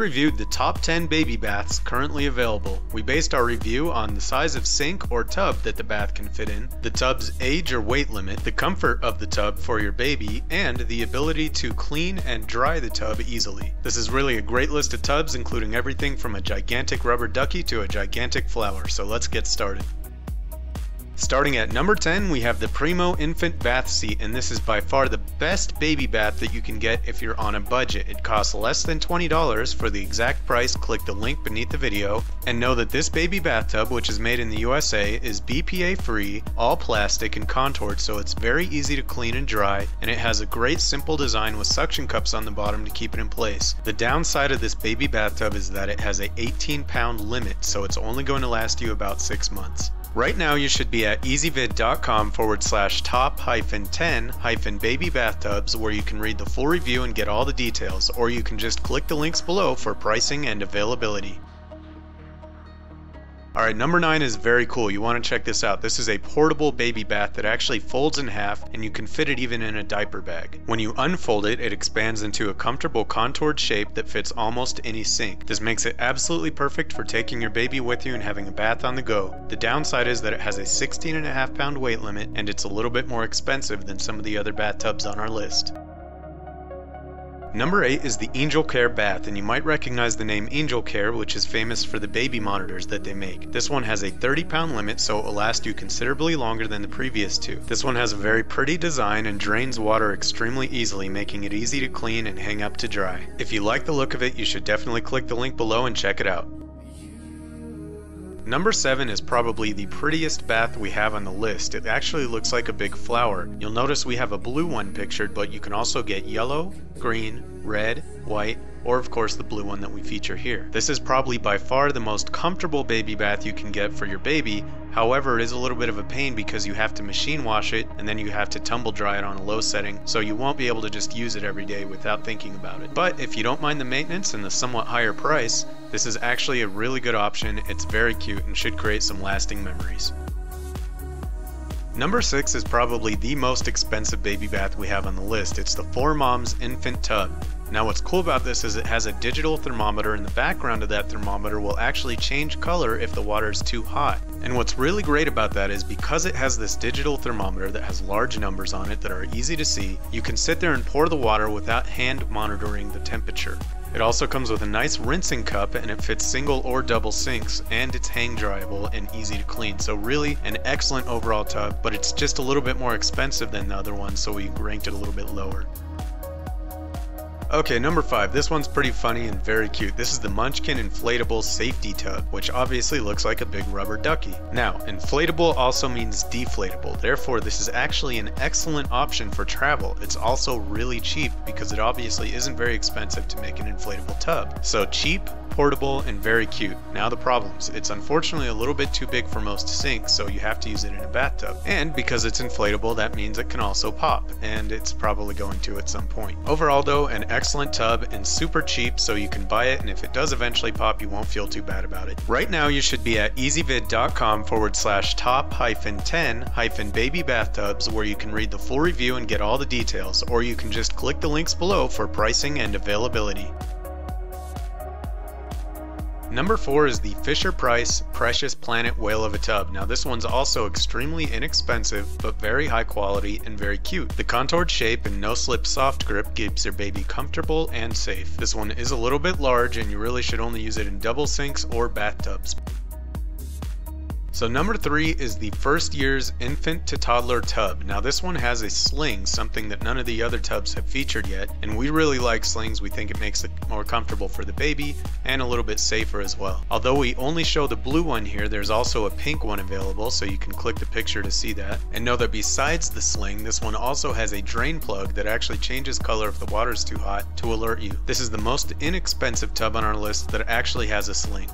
reviewed the top 10 baby baths currently available. We based our review on the size of sink or tub that the bath can fit in, the tub's age or weight limit, the comfort of the tub for your baby, and the ability to clean and dry the tub easily. This is really a great list of tubs including everything from a gigantic rubber ducky to a gigantic flower, so let's get started. Starting at number 10, we have the Primo Infant Bath Seat, and this is by far the best baby bath that you can get if you're on a budget. It costs less than $20. For the exact price, click the link beneath the video, and know that this baby bathtub, which is made in the USA, is BPA free, all plastic and contoured, so it's very easy to clean and dry, and it has a great simple design with suction cups on the bottom to keep it in place. The downside of this baby bathtub is that it has a 18 pound limit, so it's only going to last you about 6 months. Right now you should be at ezvid.com forward slash top hyphen 10 hyphen baby bathtubs where you can read the full review and get all the details, or you can just click the links below for pricing and availability. Alright, number 9 is very cool. You want to check this out. This is a portable baby bath that actually folds in half and you can fit it even in a diaper bag. When you unfold it, it expands into a comfortable contoured shape that fits almost any sink. This makes it absolutely perfect for taking your baby with you and having a bath on the go. The downside is that it has a 16 and a half pound weight limit and it's a little bit more expensive than some of the other bathtubs on our list. Number 8 is the Angelcare Bath, and you might recognize the name Angelcare, which is famous for the baby monitors that they make. This one has a 30 pound limit, so it will last you considerably longer than the previous two. This one has a very pretty design and drains water extremely easily, making it easy to clean and hang up to dry. If you like the look of it, you should definitely click the link below and check it out. Number 7 is probably the prettiest bath we have on the list. It actually looks like a big flower. You'll notice we have a blue one pictured, but you can also get yellow, green, red, white, or of course the blue one that we feature here. This is probably by far the most comfortable baby bath you can get for your baby, however it is a little bit of a pain because you have to machine wash it and then you have to tumble dry it on a low setting, so you won't be able to just use it every day without thinking about it. But if you don't mind the maintenance and the somewhat higher price, this is actually a really good option, it's very cute and should create some lasting memories. Number 6 is probably the most expensive baby bath we have on the list. It's the 4Moms Infant Tub. Now what's cool about this is it has a digital thermometer and the background of that thermometer will actually change color if the water is too hot. And what's really great about that is because it has this digital thermometer that has large numbers on it that are easy to see, you can sit there and pour the water without hand monitoring the temperature. It also comes with a nice rinsing cup and it fits single or double sinks and it's hang dryable and easy to clean. So really an excellent overall tub, but it's just a little bit more expensive than the other one so we ranked it a little bit lower. Okay, number five. This one's pretty funny and very cute. This is the Munchkin Inflatable Safety Tub, which obviously looks like a big rubber ducky. Now, inflatable also means deflatable. Therefore, this is actually an excellent option for travel. It's also really cheap because it obviously isn't very expensive to make an inflatable tub. So cheap, portable, and very cute. Now the problems. It's unfortunately a little bit too big for most sinks, so you have to use it in a bathtub. And because it's inflatable, that means it can also pop, and it's probably going to at some point. Overall though, an excellent tub and super cheap, so you can buy it, and if it does eventually pop, you won't feel too bad about it. Right now you should be at ezvid.com forward slash top hyphen 10 hyphen baby bathtubs where you can read the full review and get all the details, or you can just click the links below for pricing and availability. Number 4 is the Fisher-Price Precious Planet Whale of a Tub. Now this one's also extremely inexpensive, but very high quality and very cute. The contoured shape and no slip soft grip keeps your baby comfortable and safe. This one is a little bit large and you really should only use it in double sinks or bathtubs. So number three is the First Years infant to toddler tub. Now this one has a sling, something that none of the other tubs have featured yet, and we really like slings. We think it makes it more comfortable for the baby and a little bit safer as well. Although we only show the blue one here, there's also a pink one available, so you can click the picture to see that. And know that besides the sling, this one also has a drain plug that actually changes color if the water is too hot to alert you. This is the most inexpensive tub on our list that actually has a sling.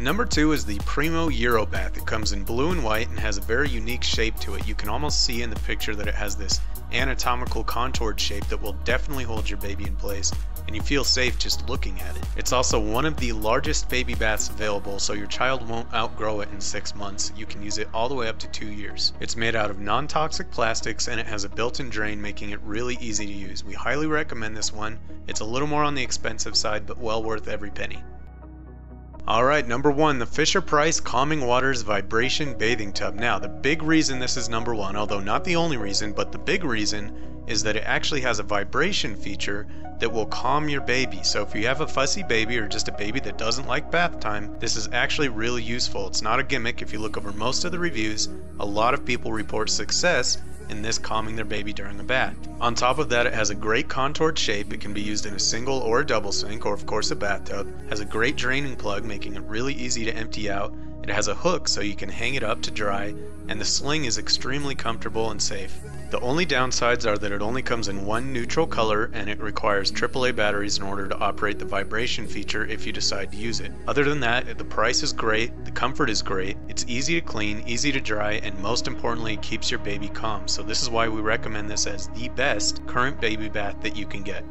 Number two is the Primo Eurobath. It comes in blue and white and has a very unique shape to it. You can almost see in the picture that it has this anatomical contoured shape that will definitely hold your baby in place and you feel safe just looking at it. It's also one of the largest baby baths available, so your child won't outgrow it in six months. You can use it all the way up to two years. It's made out of non-toxic plastics and it has a built-in drain making it really easy to use. We highly recommend this one. It's a little more on the expensive side, but well worth every penny. Alright, number one, the Fisher-Price Calming Waters Vibration Bathing Tub. Now, the big reason this is number one, although not the only reason, but the big reason is that it actually has a vibration feature that will calm your baby. So if you have a fussy baby or just a baby that doesn't like bath time, this is actually really useful. It's not a gimmick. If you look over most of the reviews, a lot of people report success in this calming their baby during a bath. On top of that, it has a great contoured shape. It can be used in a single or a double sink, or of course a bathtub. Has a great draining plug, making it really easy to empty out. It has a hook so you can hang it up to dry, and the sling is extremely comfortable and safe. The only downsides are that it only comes in one neutral color and it requires AAA batteries in order to operate the vibration feature if you decide to use it. Other than that, the price is great, the comfort is great, it's easy to clean, easy to dry, and most importantly, it keeps your baby calm. So this is why we recommend this as the best current baby bath that you can get.